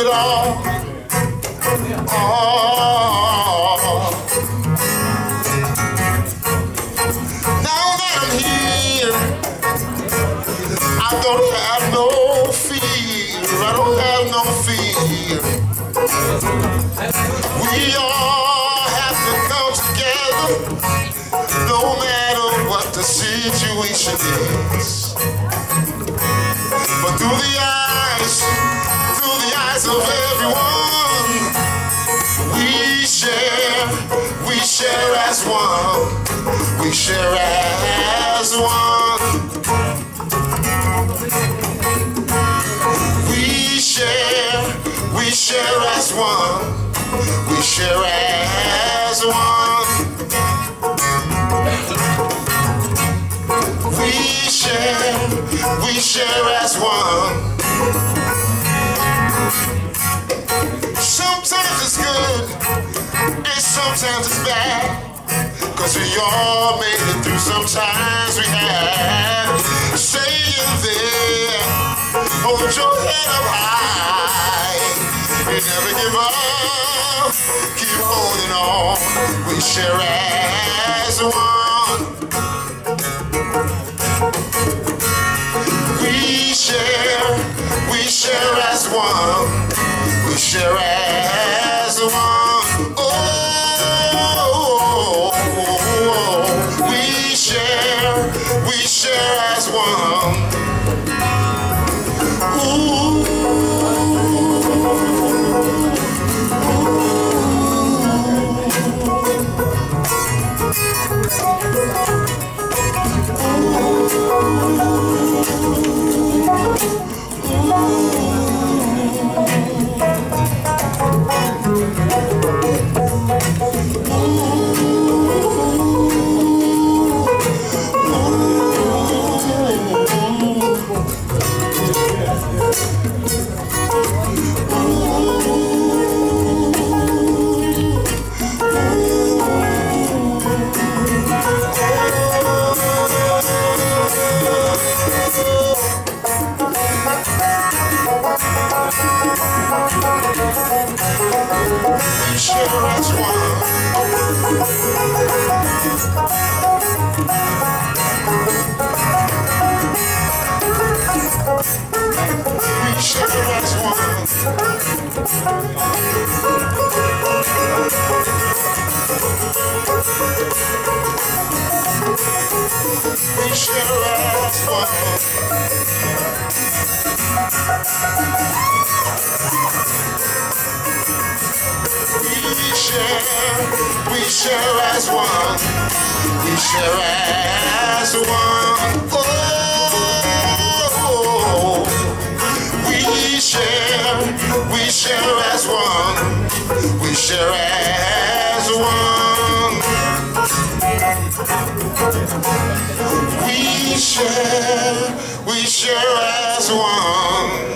it all. Oh. Now that I'm here, I don't have no fear. I don't have no fear. We all have to come together, no matter what the situation is. Share as one, we share as one. We share, we share as one, we share as one. We share, we share as one. We all made it through, sometimes we have. Staying there, hold your head up high. You never give up, keep holding on. We share as one. We share, we share as one. We share as one. We share as one. Share, we share as one. We share as one. Oh, we share, we share as one. We share as one. We share, we share as one.